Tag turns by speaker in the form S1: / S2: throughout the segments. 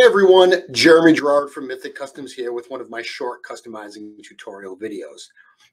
S1: Hey everyone, Jeremy Gerard from Mythic Customs here with one of my short customizing tutorial videos.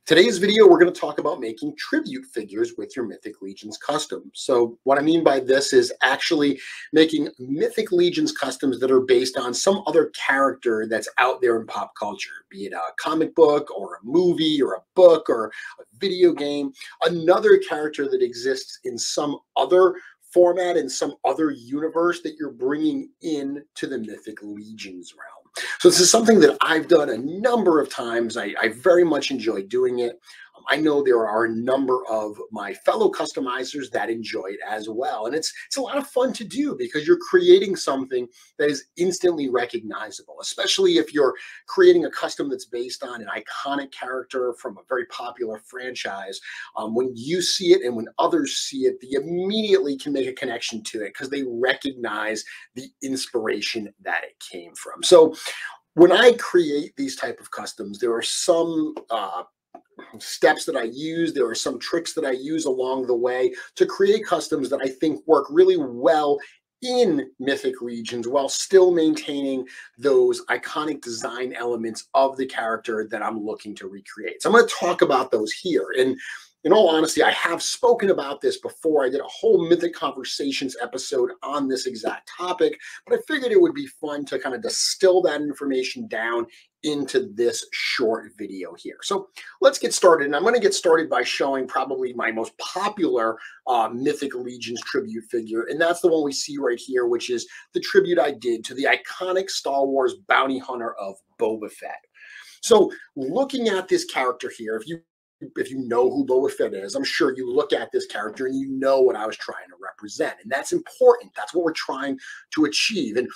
S1: Today's video, we're going to talk about making tribute figures with your Mythic Legions custom. So what I mean by this is actually making Mythic Legions customs that are based on some other character that's out there in pop culture, be it a comic book or a movie or a book or a video game, another character that exists in some other format in some other universe that you're bringing in to the Mythic Legions realm. So this is something that I've done a number of times. I, I very much enjoy doing it. I know there are a number of my fellow customizers that enjoy it as well. And it's it's a lot of fun to do because you're creating something that is instantly recognizable, especially if you're creating a custom that's based on an iconic character from a very popular franchise. Um, when you see it and when others see it, they immediately can make a connection to it because they recognize the inspiration that it came from. So when I create these type of customs, there are some uh, steps that I use. There are some tricks that I use along the way to create customs that I think work really well in Mythic Legions while still maintaining those iconic design elements of the character that I'm looking to recreate. So I'm going to talk about those here. And in all honesty, I have spoken about this before. I did a whole Mythic Conversations episode on this exact topic, but I figured it would be fun to kind of distill that information down into this short video here. So let's get started. And I'm going to get started by showing probably my most popular uh, Mythic Legions tribute figure. And that's the one we see right here, which is the tribute I did to the iconic Star Wars bounty hunter of Boba Fett. So looking at this character here, if you if you know who Boba Fett is, I'm sure you look at this character and you know what I was trying to represent. And that's important. That's what we're trying to achieve. And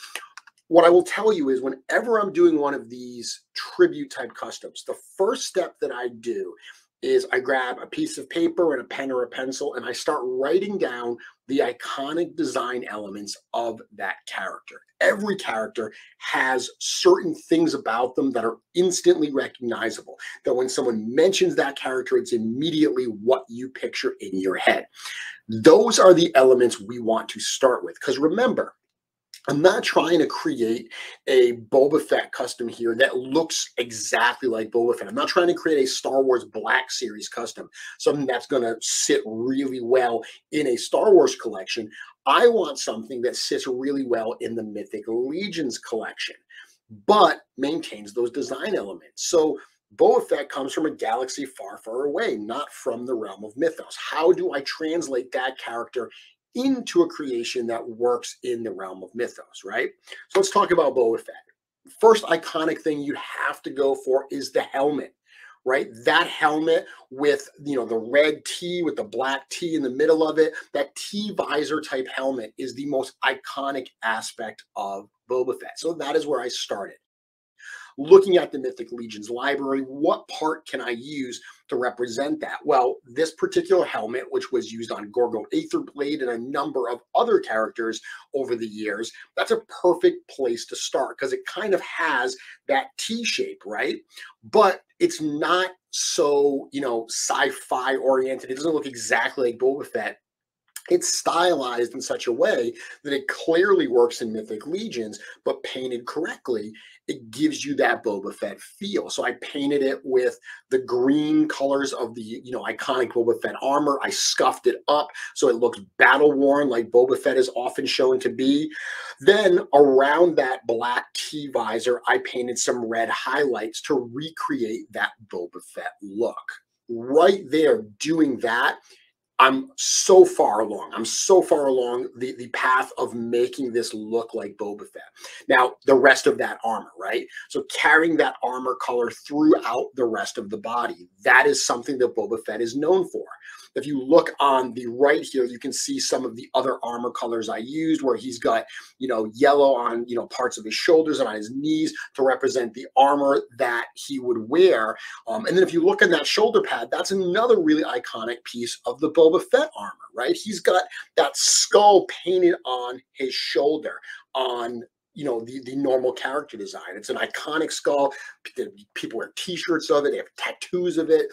S1: what I will tell you is whenever I'm doing one of these tribute type customs, the first step that I do is I grab a piece of paper and a pen or a pencil and I start writing down the iconic design elements of that character. Every character has certain things about them that are instantly recognizable. That when someone mentions that character, it's immediately what you picture in your head. Those are the elements we want to start with. Because remember, I'm not trying to create a Boba Fett custom here that looks exactly like Boba Fett. I'm not trying to create a Star Wars Black Series custom, something that's going to sit really well in a Star Wars collection. I want something that sits really well in the Mythic Legions collection, but maintains those design elements. So Boba Fett comes from a galaxy far, far away, not from the realm of mythos. How do I translate that character into a creation that works in the realm of mythos, right? So let's talk about Boba Fett. First iconic thing you have to go for is the helmet, right? That helmet with, you know, the red T with the black T in the middle of it, that T visor type helmet is the most iconic aspect of Boba Fett. So that is where I started looking at the Mythic Legions library, what part can I use to represent that? Well, this particular helmet, which was used on Gorgo Aetherblade and a number of other characters over the years, that's a perfect place to start because it kind of has that T shape, right? But it's not so, you know, sci-fi oriented. It doesn't look exactly like Boba Fett it's stylized in such a way that it clearly works in Mythic Legions, but painted correctly, it gives you that Boba Fett feel. So I painted it with the green colors of the you know iconic Boba Fett armor. I scuffed it up so it looks battle worn, like Boba Fett is often shown to be. Then around that black T visor, I painted some red highlights to recreate that Boba Fett look. Right there, doing that I'm so far along. I'm so far along the, the path of making this look like Boba Fett. Now, the rest of that armor, right? So carrying that armor color throughout the rest of the body, that is something that Boba Fett is known for. If you look on the right here, you can see some of the other armor colors I used where he's got, you know, yellow on, you know, parts of his shoulders and on his knees to represent the armor that he would wear. Um, and then if you look in that shoulder pad, that's another really iconic piece of the Boba Fett armor, right? He's got that skull painted on his shoulder on you know the the normal character design. It's an iconic skull. People wear T-shirts of it. They have tattoos of it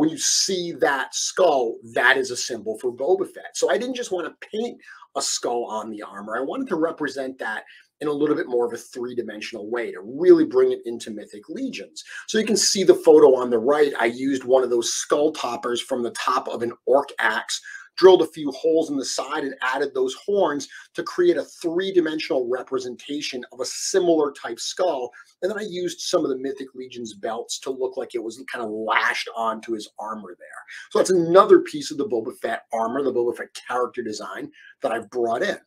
S1: when you see that skull, that is a symbol for Boba Fett. So I didn't just want to paint a skull on the armor. I wanted to represent that in a little bit more of a three-dimensional way to really bring it into Mythic Legions. So you can see the photo on the right. I used one of those skull toppers from the top of an orc axe drilled a few holes in the side and added those horns to create a three-dimensional representation of a similar type skull. And then I used some of the Mythic Legion's belts to look like it was kind of lashed onto his armor there. So that's another piece of the Boba Fett armor, the Boba Fett character design that I've brought in.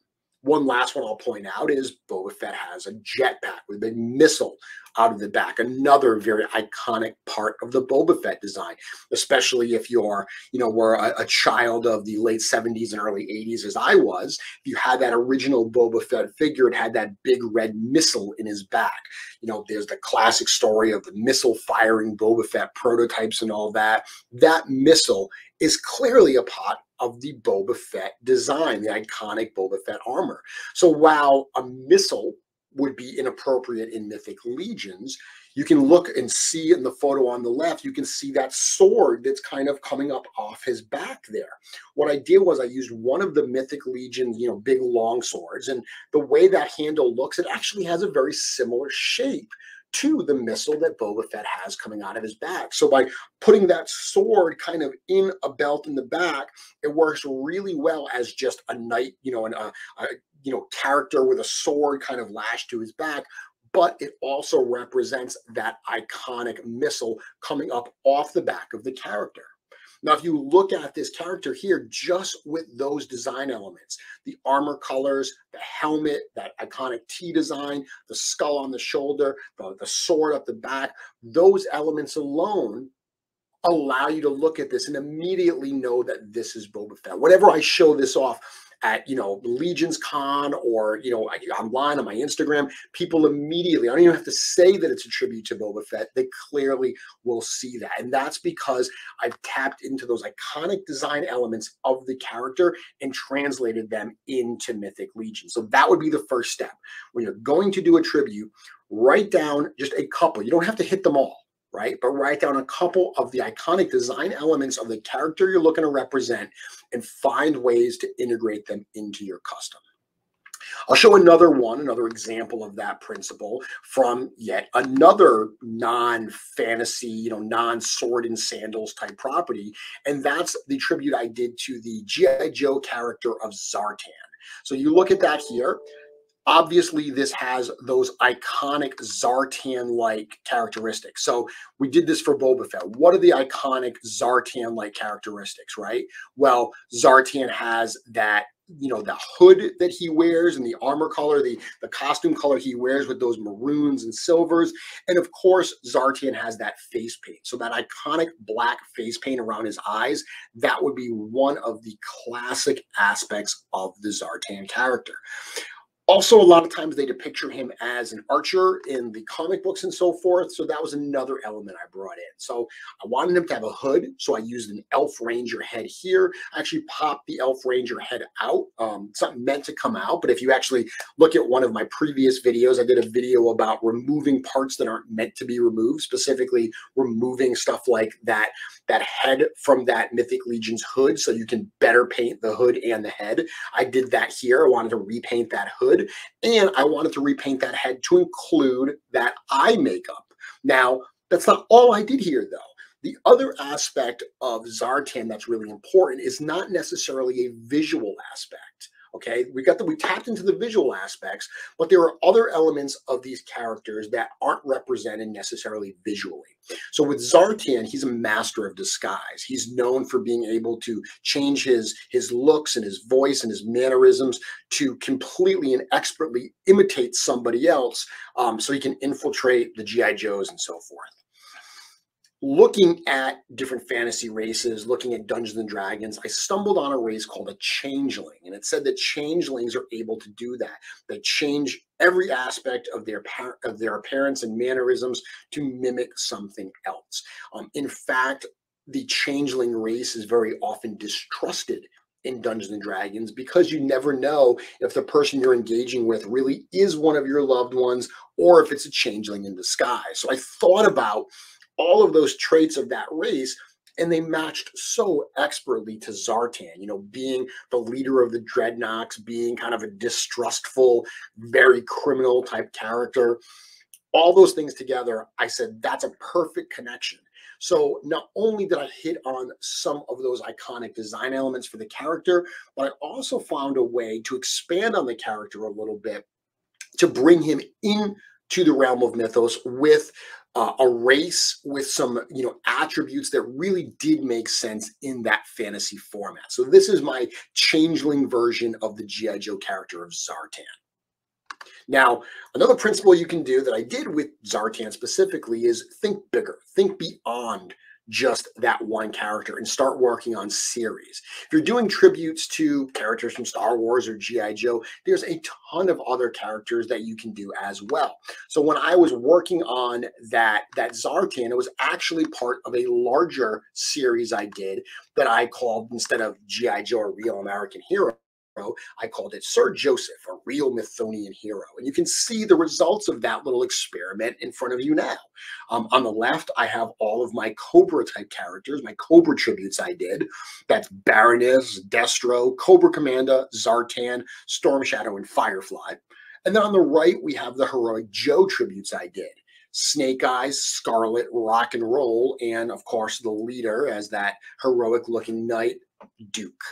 S1: One last one I'll point out is Boba Fett has a jetpack with a big missile out of the back. Another very iconic part of the Boba Fett design, especially if you're, you know, were a, a, child of the late 70s and early 80s, as I was. If you had that original Boba Fett figure, it had that big red missile in his back. You know, there's the classic story of the missile firing Boba Fett prototypes and all that. That missile is clearly a part of the Boba Fett design, the iconic Boba Fett armor. So while a missile would be inappropriate in Mythic Legions, you can look and see in the photo on the left, you can see that sword that's kind of coming up off his back there. What I did was I used one of the Mythic Legion, you know, big long swords, and the way that handle looks, it actually has a very similar shape to the missile that Boba Fett has coming out of his back. So by putting that sword kind of in a belt in the back, it works really well as just a knight, you know, an, a, a you know character with a sword kind of lashed to his back. But it also represents that iconic missile coming up off the back of the character. Now, if you look at this character here, just with those design elements, the armor colors, the helmet, that iconic T design, the skull on the shoulder, the, the sword up the back, those elements alone allow you to look at this and immediately know that this is Boba Fett. Whenever I show this off, at you know Legions Con or you know online on my Instagram, people immediately I don't even have to say that it's a tribute to Boba Fett. They clearly will see that, and that's because I've tapped into those iconic design elements of the character and translated them into Mythic Legion. So that would be the first step when you're going to do a tribute. Write down just a couple. You don't have to hit them all right? But write down a couple of the iconic design elements of the character you're looking to represent and find ways to integrate them into your custom. I'll show another one, another example of that principle from yet another non-fantasy, you know, non-sword and sandals type property, and that's the tribute I did to the G.I. Joe character of Zartan. So you look at that here. Obviously, this has those iconic Zartan-like characteristics. So we did this for Boba Fett. What are the iconic Zartan-like characteristics, right? Well, Zartan has that you know the hood that he wears and the armor color the the costume color he wears with those maroons and silvers and of course zartan has that face paint so that iconic black face paint around his eyes that would be one of the classic aspects of the zartan character also, a lot of times they depict him as an archer in the comic books and so forth. So that was another element I brought in. So I wanted him to have a hood. So I used an Elf Ranger head here. I actually popped the Elf Ranger head out. Um, it's not meant to come out, but if you actually look at one of my previous videos, I did a video about removing parts that aren't meant to be removed, specifically removing stuff like that, that head from that Mythic Legion's hood so you can better paint the hood and the head. I did that here. I wanted to repaint that hood hood. And I wanted to repaint that head to include that eye makeup. Now, that's not all I did here, though. The other aspect of Zartan that's really important is not necessarily a visual aspect. Okay, we got the we tapped into the visual aspects, but there are other elements of these characters that aren't represented necessarily visually. So with Zartan, he's a master of disguise. He's known for being able to change his his looks and his voice and his mannerisms to completely and expertly imitate somebody else, um, so he can infiltrate the GI Joes and so forth looking at different fantasy races, looking at Dungeons and Dragons, I stumbled on a race called a changeling, and it said that changelings are able to do that. They change every aspect of their of their appearance and mannerisms to mimic something else. Um, in fact, the changeling race is very often distrusted in Dungeons and Dragons because you never know if the person you're engaging with really is one of your loved ones or if it's a changeling in disguise. So I thought about all of those traits of that race and they matched so expertly to Zartan, you know, being the leader of the Dreadnoks, being kind of a distrustful, very criminal type character. All those things together, I said, that's a perfect connection. So not only did I hit on some of those iconic design elements for the character, but I also found a way to expand on the character a little bit to bring him into the realm of mythos with uh, a race with some you know attributes that really did make sense in that fantasy format. So this is my changeling version of the GI Joe character of Zartan. Now, another principle you can do that I did with Zartan specifically is think bigger, think beyond just that one character and start working on series. If you're doing tributes to characters from Star Wars or G.I. Joe, there's a ton of other characters that you can do as well. So when I was working on that, that Zartan, it was actually part of a larger series I did that I called instead of G.I. Joe, a real American hero, I called it Sir Joseph, a real Mythonian hero. And you can see the results of that little experiment in front of you now. Um, on the left, I have all of my Cobra type characters, my Cobra tributes I did. That's Baroness, Destro, Cobra Commander, Zartan, Storm Shadow, and Firefly. And then on the right, we have the Heroic Joe tributes I did. Snake Eyes, Scarlett, Rock and Roll, and of course the leader as that heroic looking knight, Duke.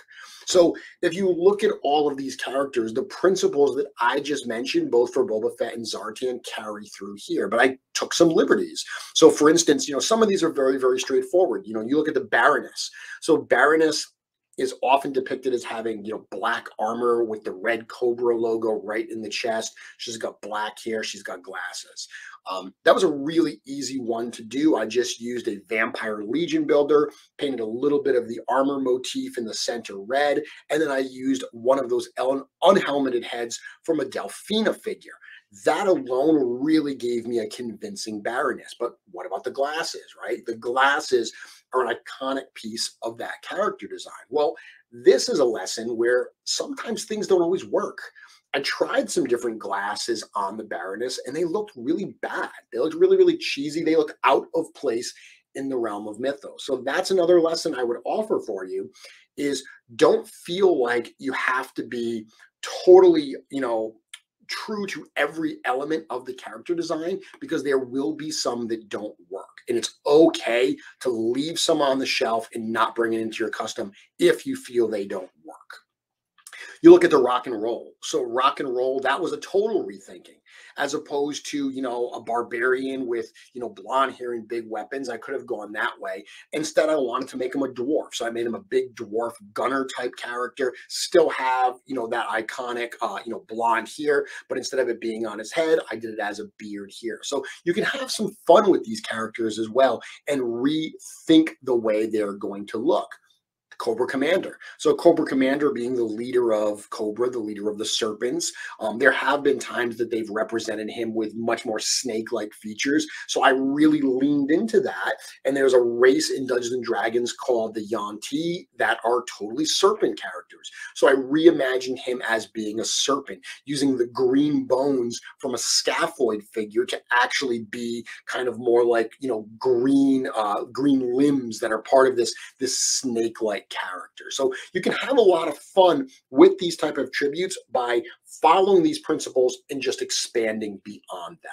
S1: So if you look at all of these characters, the principles that I just mentioned, both for Boba Fett and Zartan, carry through here. But I took some liberties. So for instance, you know, some of these are very, very straightforward. You know, you look at the Baroness. So Baroness is often depicted as having you know black armor with the red cobra logo right in the chest she's got black hair she's got glasses um, that was a really easy one to do. I just used a Vampire Legion builder, painted a little bit of the armor motif in the center red, and then I used one of those unhelmeted heads from a Delphina figure. That alone really gave me a convincing Baroness. But what about the glasses, right? The glasses are an iconic piece of that character design. Well, this is a lesson where sometimes things don't always work. I tried some different glasses on the Baroness and they looked really bad. They looked really, really cheesy. They looked out of place in the realm of mythos. So that's another lesson I would offer for you is don't feel like you have to be totally, you know, true to every element of the character design because there will be some that don't work. And it's okay to leave some on the shelf and not bring it into your custom if you feel they don't. You look at the rock and roll. So rock and roll, that was a total rethinking as opposed to, you know, a barbarian with, you know, blonde hair and big weapons. I could have gone that way. Instead, I wanted to make him a dwarf. So I made him a big dwarf gunner type character, still have, you know, that iconic, uh, you know, blonde here, but instead of it being on his head, I did it as a beard here. So you can have some fun with these characters as well and rethink the way they're going to look. Cobra Commander. So Cobra Commander being the leader of Cobra, the leader of the Serpents. Um, there have been times that they've represented him with much more snake-like features. So I really leaned into that. And there's a race in Dungeons and Dragons called the Yuan-ti that are totally serpent characters. So I reimagined him as being a serpent, using the green bones from a scaphoid figure to actually be kind of more like, you know, green, uh, green limbs that are part of this, this snake-like character. So you can have a lot of fun with these type of tributes by following these principles and just expanding beyond them.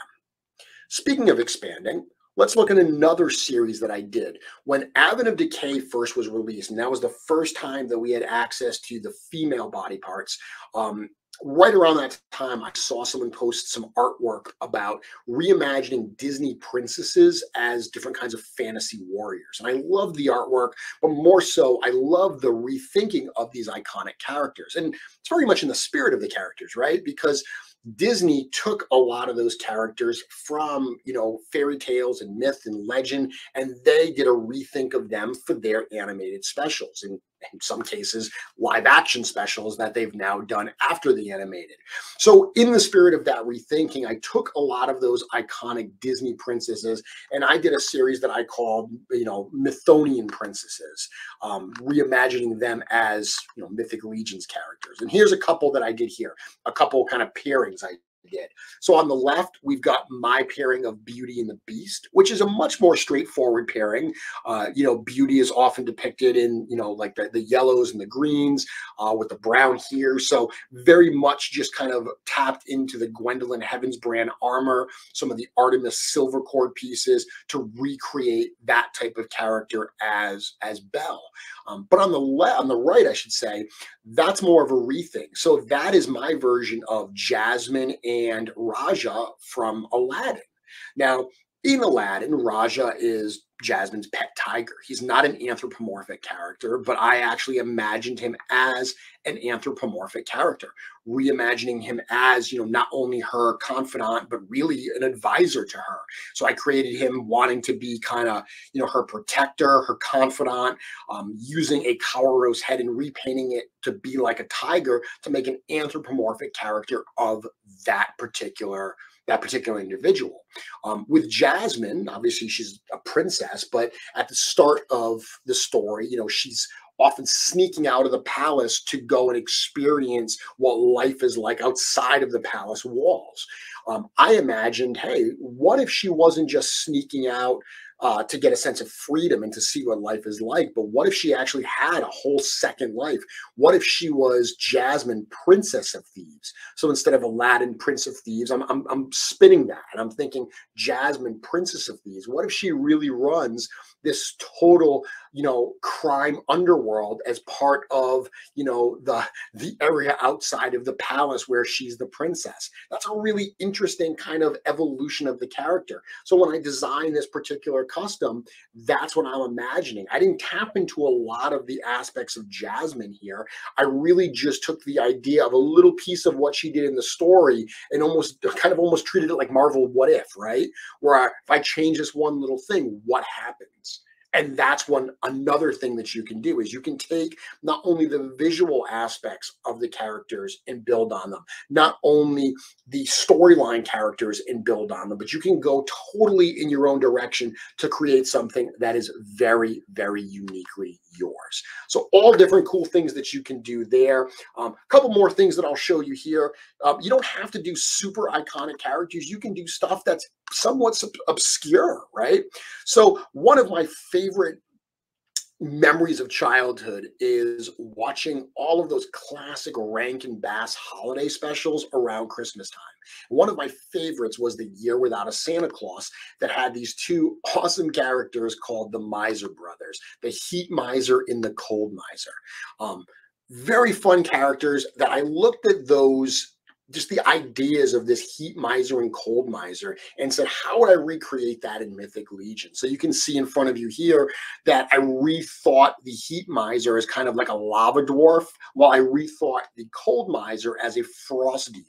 S1: Speaking of expanding, let's look at another series that I did. When Advent of Decay first was released, and that was the first time that we had access to the female body parts, um, right around that time, I saw someone post some artwork about reimagining Disney princesses as different kinds of fantasy warriors. And I love the artwork, but more so, I love the rethinking of these iconic characters. And it's very much in the spirit of the characters, right? Because Disney took a lot of those characters from, you know, fairy tales and myth and legend, and they did a rethink of them for their animated specials. And in some cases, live action specials that they've now done after the animated. So, in the spirit of that rethinking, I took a lot of those iconic Disney princesses and I did a series that I called, you know, Mythonian princesses, um, reimagining them as, you know, Mythic Legions characters. And here's a couple that I did here, a couple kind of pairings I did. So on the left, we've got my pairing of Beauty and the Beast, which is a much more straightforward pairing. Uh, you know, Beauty is often depicted in, you know, like the, the yellows and the greens uh, with the brown here. So very much just kind of tapped into the Gwendolyn Heavens brand armor, some of the Artemis silver cord pieces to recreate that type of character as, as Belle. Um, but on the left, on the right, I should say, that's more of a rethink. So that is my version of Jasmine and Rajah from Aladdin. Now, in Aladdin, Rajah is Jasmine's pet tiger. He's not an anthropomorphic character, but I actually imagined him as an anthropomorphic character, reimagining him as, you know, not only her confidant, but really an advisor to her. So I created him wanting to be kind of, you know, her protector, her confidant, um, using a Kawaro's head and repainting it to be like a tiger to make an anthropomorphic character of that particular that particular individual. Um, with Jasmine, obviously she's a princess, but at the start of the story, you know, she's often sneaking out of the palace to go and experience what life is like outside of the palace walls. Um, I imagined, hey, what if she wasn't just sneaking out uh, to get a sense of freedom and to see what life is like. But what if she actually had a whole second life? What if she was Jasmine, Princess of Thieves? So instead of Aladdin, Prince of Thieves, I'm, I'm, I'm spinning that and I'm thinking Jasmine, Princess of Thieves. What if she really runs this total you know crime underworld as part of you know the the area outside of the palace where she's the princess. That's a really interesting kind of evolution of the character. So when i design this particular custom that's what i'm imagining. I didn't tap into a lot of the aspects of jasmine here. I really just took the idea of a little piece of what she did in the story and almost kind of almost treated it like marvel what if right? Where I, if i change this one little thing what happens and that's one another thing that you can do is you can take not only the visual aspects of the characters and build on them not only the storyline characters and build on them but you can go totally in your own direction to create something that is very very uniquely yours. So all different cool things that you can do there. A um, couple more things that i'll show you here. Um, you don't have to do super iconic characters. You can do stuff that's somewhat obscure right? So one of my favorite memories of childhood is watching all of those classic Rankin Bass holiday specials around Christmas time. One of my favorites was The Year Without a Santa Claus that had these two awesome characters called the Miser Brothers, the Heat Miser and the Cold Miser. Um, very fun characters that I looked at those just the ideas of this heat miser and cold miser and said, how would I recreate that in Mythic Legion? So you can see in front of you here that I rethought the heat miser as kind of like a lava dwarf, while I rethought the cold miser as a frost demon.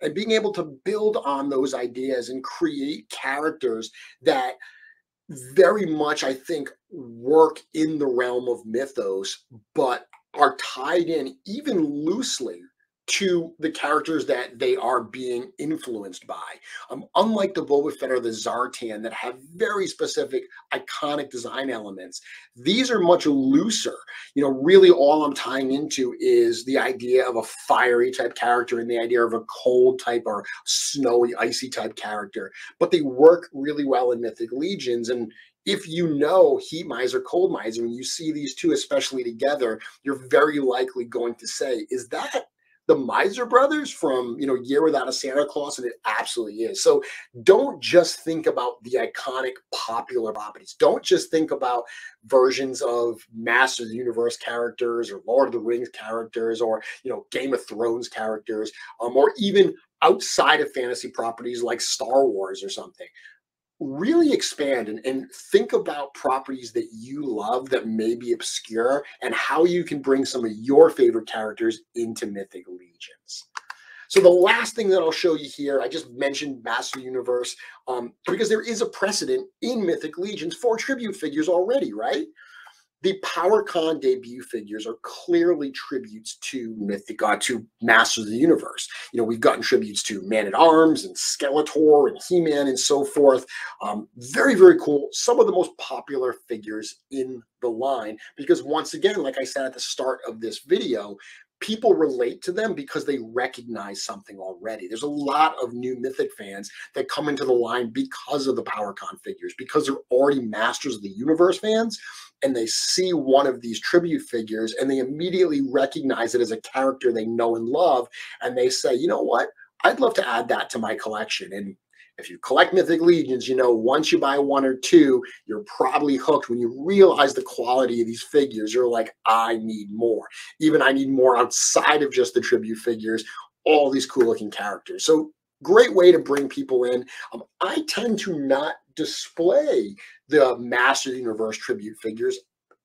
S1: And being able to build on those ideas and create characters that very much, I think, work in the realm of mythos, but are tied in even loosely to the characters that they are being influenced by. Um, unlike the Boba Fett or the Zartan that have very specific iconic design elements, these are much looser. You know, really all I'm tying into is the idea of a fiery type character and the idea of a cold type or snowy, icy type character. But they work really well in Mythic Legions. And if you know heat miser, cold miser, and you see these two especially together, you're very likely going to say, is that the Miser Brothers from you know Year Without a Santa Claus, and it absolutely is. So don't just think about the iconic popular properties. Don't just think about versions of Master of the Universe characters or Lord of the Rings characters or you know Game of Thrones characters, um, or even outside of fantasy properties like Star Wars or something really expand and, and think about properties that you love that may be obscure and how you can bring some of your favorite characters into Mythic Legions. So the last thing that I'll show you here, I just mentioned Master Universe um, because there is a precedent in Mythic Legions for tribute figures already, right? The PowerCon debut figures are clearly tributes to Mythic, uh, to Masters of the Universe. You know, we've gotten tributes to Man at Arms and Skeletor and He Man and so forth. Um, very, very cool. Some of the most popular figures in the line because, once again, like I said at the start of this video, people relate to them because they recognize something already. There's a lot of new Mythic fans that come into the line because of the PowerCon figures, because they're already Masters of the Universe fans, and they see one of these tribute figures and they immediately recognize it as a character they know and love, and they say, you know what? I'd love to add that to my collection. And if you collect Mythic Legions, you know, once you buy one or two, you're probably hooked. When you realize the quality of these figures, you're like, I need more. Even I need more outside of just the tribute figures, all these cool looking characters. So great way to bring people in. Um, I tend to not display the Master the Universe tribute figures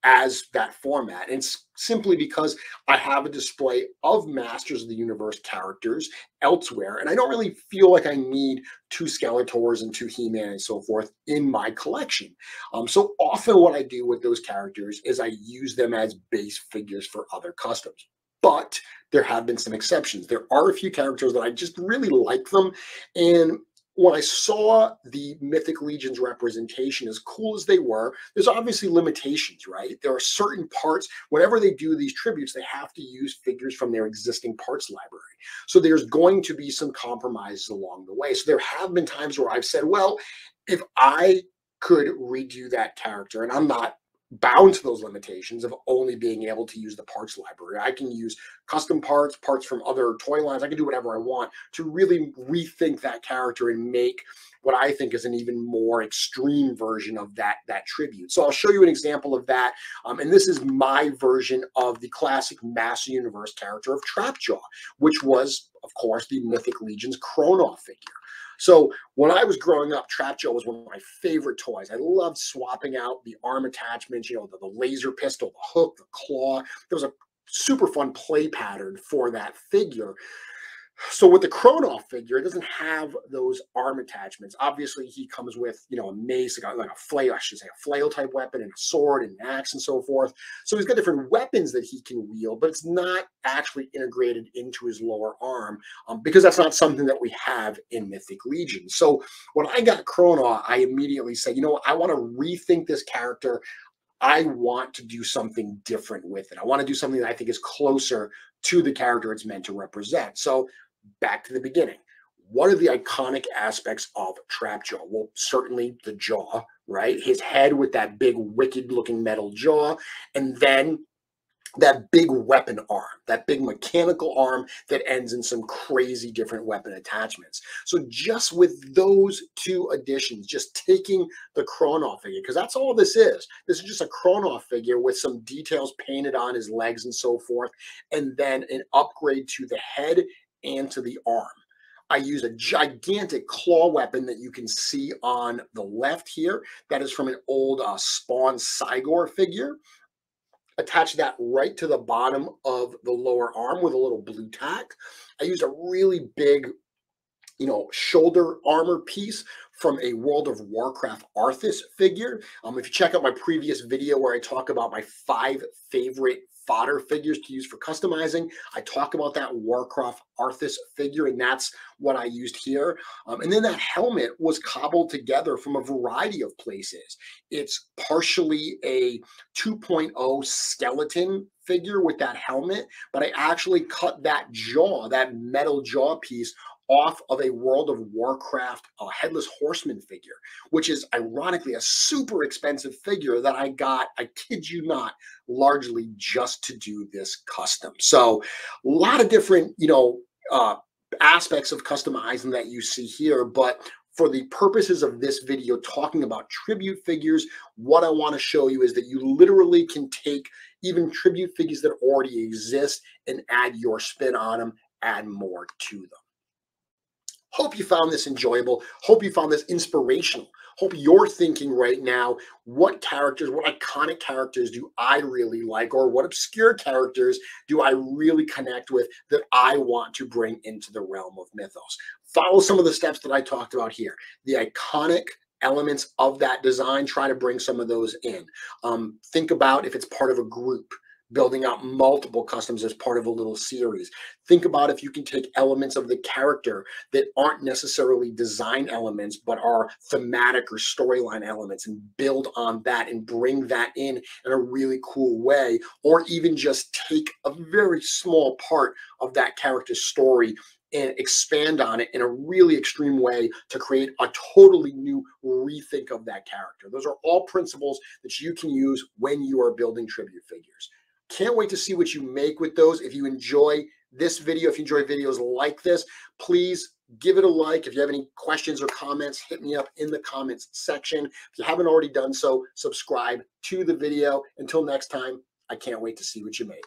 S1: as that format. And it's simply because I have a display of Masters of the Universe characters elsewhere. And I don't really feel like I need two Skeletors and two He-Man and so forth in my collection. Um, so often what I do with those characters is I use them as base figures for other customs. But there have been some exceptions. There are a few characters that I just really like them. And when I saw the Mythic Legions representation, as cool as they were, there's obviously limitations, right? There are certain parts, whenever they do these tributes, they have to use figures from their existing parts library. So there's going to be some compromises along the way. So there have been times where I've said, well, if I could redo that character, and I'm not bound to those limitations of only being able to use the parts library. I can use custom parts, parts from other toy lines. I can do whatever I want to really rethink that character and make what I think is an even more extreme version of that that tribute. So I'll show you an example of that. Um, and this is my version of the classic Master Universe character of Trapjaw, which was, of course, the Mythic Legion's Kronov figure. So when I was growing up, Trap Jaw was one of my favorite toys. I loved swapping out the arm attachments, you know, the, the laser pistol, the hook, the claw. There was a super fun play pattern for that figure. So with the Kronov figure, it doesn't have those arm attachments. Obviously, he comes with you know a mace, like a, flail, I should say, a flail type weapon, and a sword, and an axe, and so forth. So he's got different weapons that he can wield, but it's not actually integrated into his lower arm um, because that's not something that we have in Mythic Legion. So when I got Kronov, I immediately said, you know, I want to rethink this character. I want to do something different with it. I want to do something that I think is closer to the character it's meant to represent. So back to the beginning. What are the iconic aspects of Trapjaw? Well, certainly the jaw, right? His head with that big, wicked looking metal jaw. And then that big weapon arm, that big mechanical arm that ends in some crazy different weapon attachments. So just with those two additions, just taking the Kronov figure, because that's all this is. This is just a Kronov figure with some details painted on his legs and so forth, and then an upgrade to the head and to the arm. I use a gigantic claw weapon that you can see on the left here. That is from an old uh, Spawn Cy-Gor figure. Attach that right to the bottom of the lower arm with a little blue tack. I use a really big, you know, shoulder armor piece from a World of Warcraft Arthas figure. Um, if you check out my previous video where I talk about my five favorite fodder figures to use for customizing. I talk about that Warcraft Arthas figure, and that's what I used here. Um, and then that helmet was cobbled together from a variety of places. It's partially a 2.0 skeleton figure with that helmet, but I actually cut that jaw, that metal jaw piece off of a World of Warcraft uh, Headless Horseman figure, which is ironically a super expensive figure that I got, I kid you not, largely just to do this custom. So a lot of different, you know, uh, aspects of customizing that you see here, but for the purposes of this video talking about tribute figures, what I want to show you is that you literally can take even tribute figures that already exist and add your spin on them, add more to them. Hope you found this enjoyable. Hope you found this inspirational. Hope you're thinking right now, what characters, what iconic characters do I really like, or what obscure characters do I really connect with that I want to bring into the realm of mythos? Follow some of the steps that I talked about here. The iconic elements of that design, try to bring some of those in. Um, think about if it's part of a group building out multiple customs as part of a little series. Think about if you can take elements of the character that aren't necessarily design elements, but are thematic or storyline elements and build on that and bring that in in a really cool way, or even just take a very small part of that character's story and expand on it in a really extreme way to create a totally new rethink of that character. Those are all principles that you can use when you are building tribute figures. Can't wait to see what you make with those. If you enjoy this video, if you enjoy videos like this, please give it a like. If you have any questions or comments, hit me up in the comments section. If you haven't already done so, subscribe to the video. Until next time, I can't wait to see what you make.